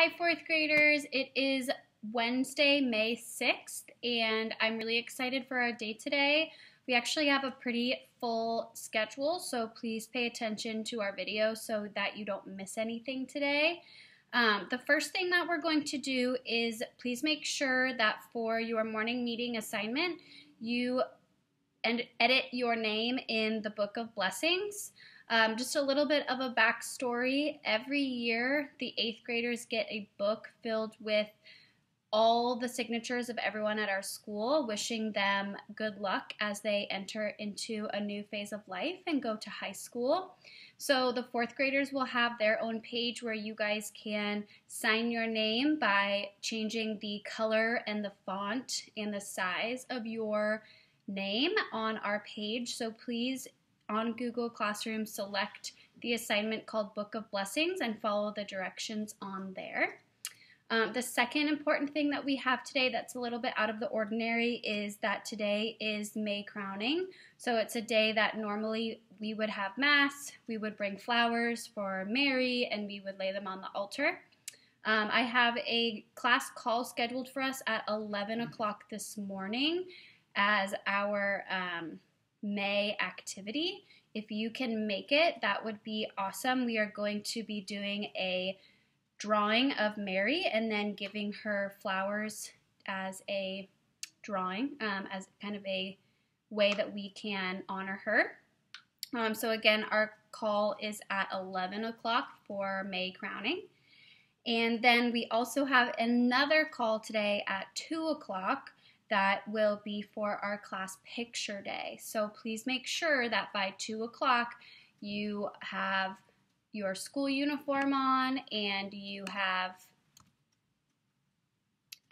Hi, fourth graders. It is Wednesday, May 6th, and I'm really excited for our day today. We actually have a pretty full schedule, so please pay attention to our video so that you don't miss anything today. Um, the first thing that we're going to do is please make sure that for your morning meeting assignment, you and edit your name in the Book of Blessings. Um, just a little bit of a backstory. Every year, the eighth graders get a book filled with all the signatures of everyone at our school, wishing them good luck as they enter into a new phase of life and go to high school. So, the fourth graders will have their own page where you guys can sign your name by changing the color and the font and the size of your name on our page. So, please on Google Classroom, select the assignment called Book of Blessings and follow the directions on there. Um, the second important thing that we have today that's a little bit out of the ordinary is that today is May crowning. So it's a day that normally we would have Mass, we would bring flowers for Mary, and we would lay them on the altar. Um, I have a class call scheduled for us at 11 o'clock this morning as our um, May activity. If you can make it, that would be awesome. We are going to be doing a drawing of Mary and then giving her flowers as a drawing, um, as kind of a way that we can honor her. Um, so, again, our call is at 11 o'clock for May crowning. And then we also have another call today at 2 o'clock that will be for our class picture day. So please make sure that by 2 o'clock you have your school uniform on and you have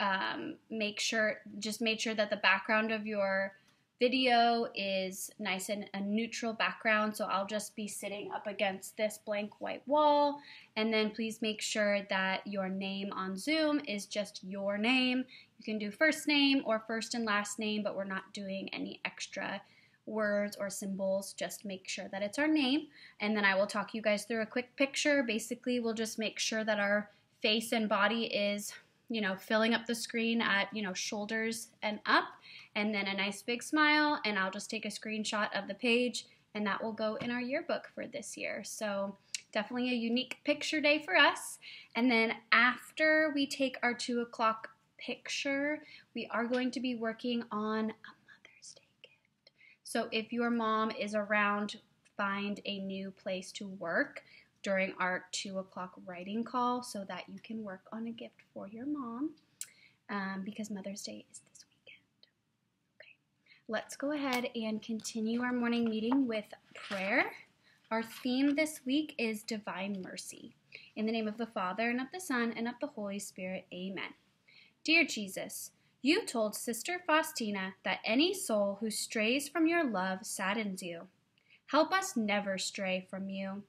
um, make sure just make sure that the background of your video is nice and a neutral background. So I'll just be sitting up against this blank white wall. And then please make sure that your name on Zoom is just your name you can do first name or first and last name but we're not doing any extra words or symbols just make sure that it's our name and then I will talk you guys through a quick picture basically we'll just make sure that our face and body is you know, filling up the screen at, you know, shoulders and up, and then a nice big smile, and I'll just take a screenshot of the page, and that will go in our yearbook for this year. So definitely a unique picture day for us. And then after we take our two o'clock picture, we are going to be working on a Mother's Day gift. So if your mom is around, find a new place to work during our two o'clock writing call so that you can work on a gift for your mom um, because Mother's Day is this weekend. Okay, let's go ahead and continue our morning meeting with prayer. Our theme this week is Divine Mercy. In the name of the Father, and of the Son, and of the Holy Spirit, amen. Dear Jesus, you told Sister Faustina that any soul who strays from your love saddens you. Help us never stray from you.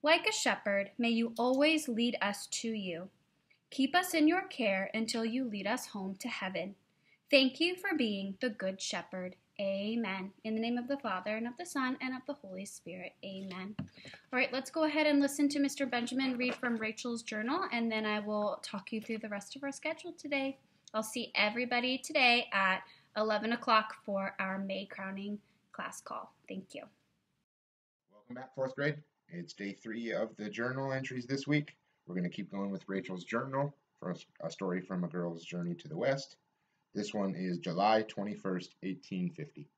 Like a shepherd, may you always lead us to you. Keep us in your care until you lead us home to heaven. Thank you for being the Good Shepherd. Amen. In the name of the Father, and of the Son, and of the Holy Spirit. Amen. All right, let's go ahead and listen to Mr. Benjamin read from Rachel's journal, and then I will talk you through the rest of our schedule today. I'll see everybody today at 11 o'clock for our May crowning class call. Thank you. Welcome back, fourth grade. It's day three of the journal entries this week. We're going to keep going with Rachel's journal for a story from a girl's journey to the west. This one is July 21st, 1850.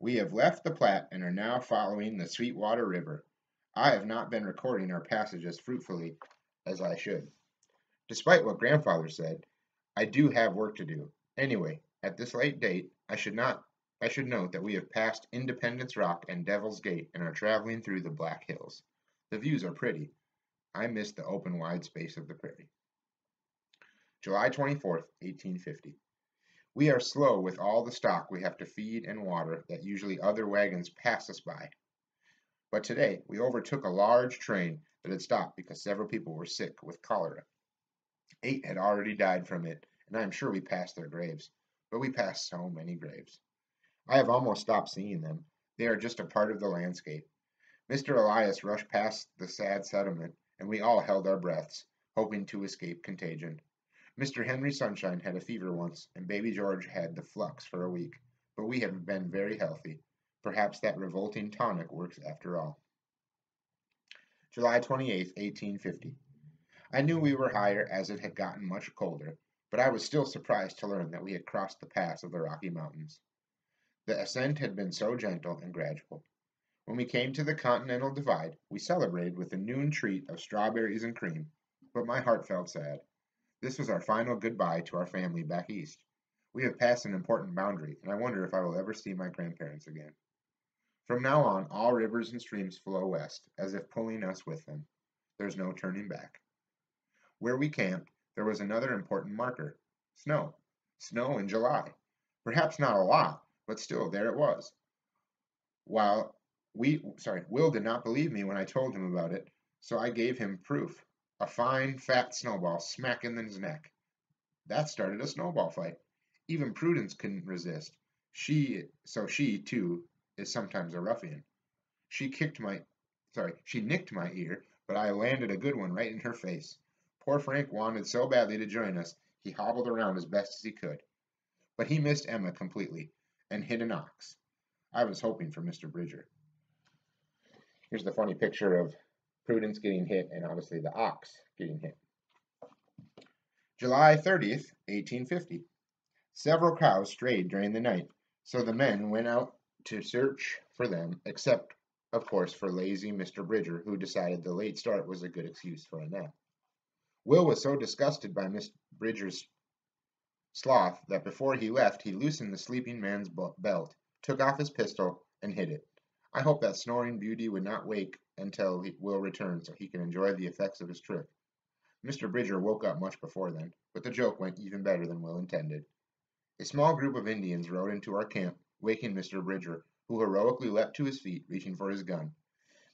We have left the Platte and are now following the Sweetwater River. I have not been recording our passage as fruitfully as I should. Despite what grandfather said, I do have work to do. Anyway, at this late date, I should not I should note that we have passed Independence Rock and Devil's Gate and are traveling through the Black Hills. The views are pretty. I miss the open wide space of the prairie. July 24th, 1850. We are slow with all the stock we have to feed and water that usually other wagons pass us by. But today we overtook a large train that had stopped because several people were sick with cholera. Eight had already died from it, and I am sure we passed their graves. But we passed so many graves. I have almost stopped seeing them. They are just a part of the landscape. Mr. Elias rushed past the sad settlement, and we all held our breaths, hoping to escape contagion. Mr. Henry Sunshine had a fever once, and baby George had the flux for a week, but we have been very healthy. Perhaps that revolting tonic works after all. July 28, 1850. I knew we were higher as it had gotten much colder, but I was still surprised to learn that we had crossed the pass of the Rocky Mountains. The ascent had been so gentle and gradual. When we came to the Continental Divide, we celebrated with a noon treat of strawberries and cream, but my heart felt sad. This was our final goodbye to our family back east. We have passed an important boundary, and I wonder if I will ever see my grandparents again. From now on, all rivers and streams flow west, as if pulling us with them. There's no turning back. Where we camped, there was another important marker snow. Snow in July. Perhaps not a lot, but still there it was. While we, sorry, Will did not believe me when I told him about it, so I gave him proof a fine, fat snowball smack in his neck. That started a snowball fight. Even Prudence couldn't resist. She, so she, too, is sometimes a ruffian. She kicked my, sorry, she nicked my ear, but I landed a good one right in her face. Poor Frank wanted so badly to join us, he hobbled around as best as he could. But he missed Emma completely and hit an ox. I was hoping for Mr. Bridger. Here's the funny picture of Prudence getting hit, and obviously the ox getting hit. July 30th, 1850. Several cows strayed during the night, so the men went out to search for them, except, of course, for lazy Mr. Bridger, who decided the late start was a good excuse for a nap. Will was so disgusted by Miss Bridger's sloth that before he left he loosened the sleeping man's belt, took off his pistol, and hid it. I hope that snoring beauty would not wake until he, Will returned so he can enjoy the effects of his trick. Mr. Bridger woke up much before then, but the joke went even better than Will intended. A small group of Indians rode into our camp, waking Mr. Bridger, who heroically leapt to his feet, reaching for his gun.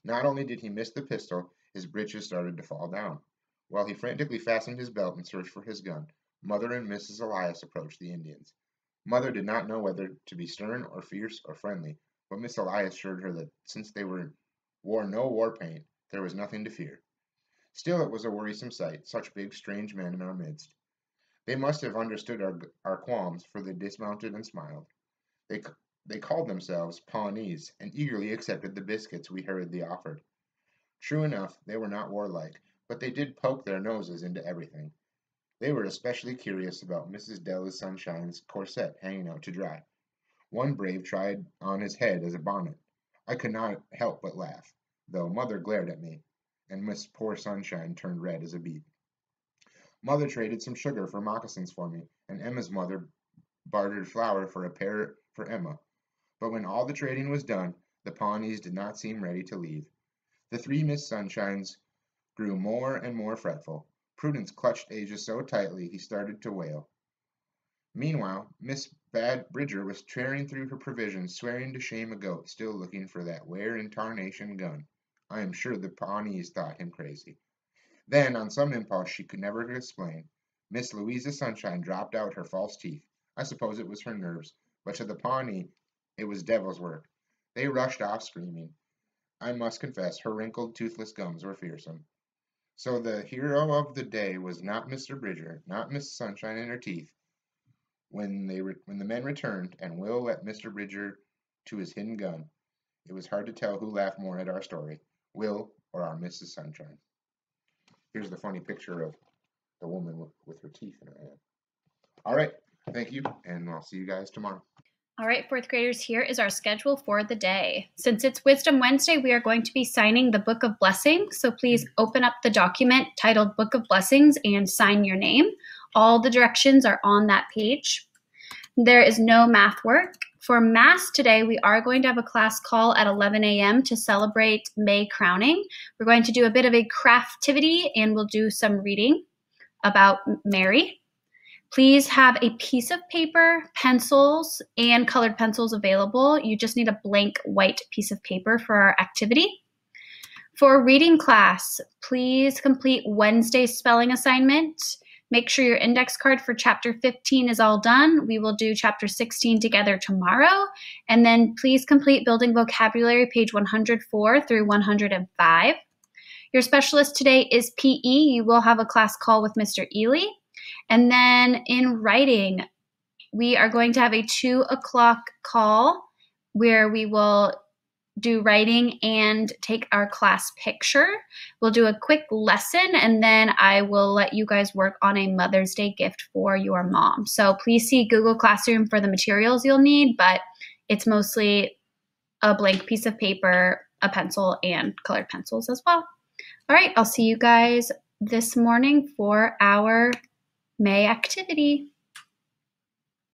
Not only did he miss the pistol, his breeches started to fall down. While he frantically fastened his belt and searched for his gun, Mother and Mrs. Elias approached the Indians. Mother did not know whether to be stern or fierce or friendly, but Miss Elias assured her that since they were wore no war paint, there was nothing to fear. Still, it was a worrisome sight, such big, strange men in our midst. They must have understood our, our qualms, for they dismounted and smiled. They, they called themselves Pawnees, and eagerly accepted the biscuits we hurriedly offered. True enough, they were not warlike, but they did poke their noses into everything. They were especially curious about Mrs. Della Sunshine's corset hanging out to dry. One brave tried on his head as a bonnet. I could not help but laugh, though mother glared at me, and Miss Poor Sunshine turned red as a beet. Mother traded some sugar for moccasins for me, and Emma's mother bartered flour for a pair for Emma. But when all the trading was done, the Pawnees did not seem ready to leave. The three Miss Sunshines grew more and more fretful. Prudence clutched Asia so tightly he started to wail. Meanwhile, Miss Bad Bridger was tearing through her provisions, swearing to shame a goat, still looking for that where in tarnation gun. I am sure the Pawnees thought him crazy. Then, on some impulse she could never explain, Miss Louisa Sunshine dropped out her false teeth. I suppose it was her nerves, but to the Pawnee it was devil's work. They rushed off screaming. I must confess, her wrinkled, toothless gums were fearsome. So the hero of the day was not Mr. Bridger, not Miss Sunshine and her teeth, when they re- when the men returned and Will led Mr. Bridger to his hidden gun, it was hard to tell who laughed more at our story, Will or our Mrs. Sunshine. Here's the funny picture of the woman with, with her teeth in her hand. All right, thank you, and I'll see you guys tomorrow. All right, fourth graders, here is our schedule for the day. Since it's Wisdom Wednesday, we are going to be signing the Book of Blessings. So please open up the document titled Book of Blessings and sign your name. All the directions are on that page. There is no math work. For Mass today, we are going to have a class call at 11 a.m. to celebrate May crowning. We're going to do a bit of a craftivity and we'll do some reading about Mary. Please have a piece of paper, pencils, and colored pencils available. You just need a blank white piece of paper for our activity. For reading class, please complete Wednesday's spelling assignment. Make sure your index card for chapter 15 is all done. We will do chapter 16 together tomorrow. And then please complete building vocabulary page 104 through 105. Your specialist today is PE. You will have a class call with Mr. Ely. And then in writing, we are going to have a two o'clock call where we will do writing and take our class picture. We'll do a quick lesson and then I will let you guys work on a Mother's Day gift for your mom. So please see Google Classroom for the materials you'll need, but it's mostly a blank piece of paper, a pencil, and colored pencils as well. All right, I'll see you guys this morning for our May activity.